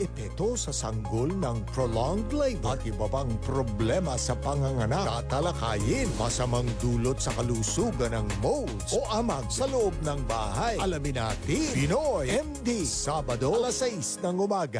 epekto sa sanggol ng prolonged labor at iba pang problema sa panganganak. Tatalakayin masamang dulot sa kalusugan ng molds o amag sa loob ng bahay. Alamin natin, Pinoy MD, Sabado, alas 6 ng umaga.